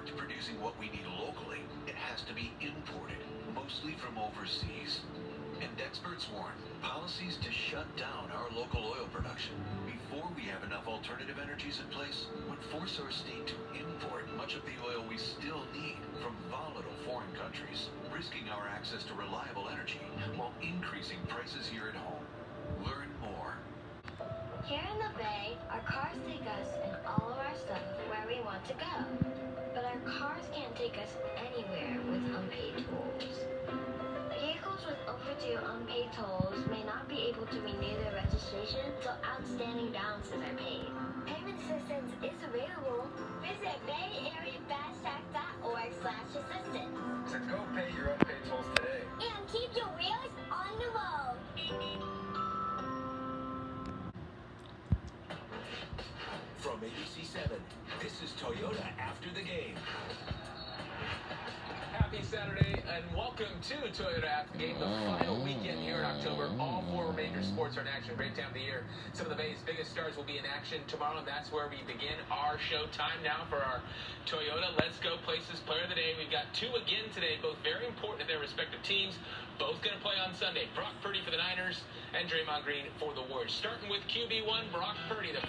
aren't producing what we need locally, it has to be imported, mostly from overseas. And experts warn policies to shut down our local oil production before we have enough alternative energies in place would force our state to import much of the oil we still need from volatile foreign countries, risking our access to reliable energy while increasing prices here at home. Learn more. Here in the Bay, our want to go. But our cars can't take us anywhere with unpaid tolls. Vehicles with overdue unpaid tolls may not be able to renew their registration until outstanding balances are paid. Payment assistance is available. Visit bayareafasttrack.org slash assistance. So go pay your unpaid tolls today. And keep your From ABC7, this is Toyota After the Game. Happy Saturday and welcome to Toyota After the Game, the oh. final weekend here in October. All four major sports are in action. Great time of the year. Some of the Bay's biggest stars will be in action tomorrow, and that's where we begin our show time now for our Toyota Let's Go Places Player of the Day. We've got two again today, both very important to their respective teams. Both going to play on Sunday. Brock Purdy for the Niners and Draymond Green for the Warriors. Starting with QB1, Brock Purdy, the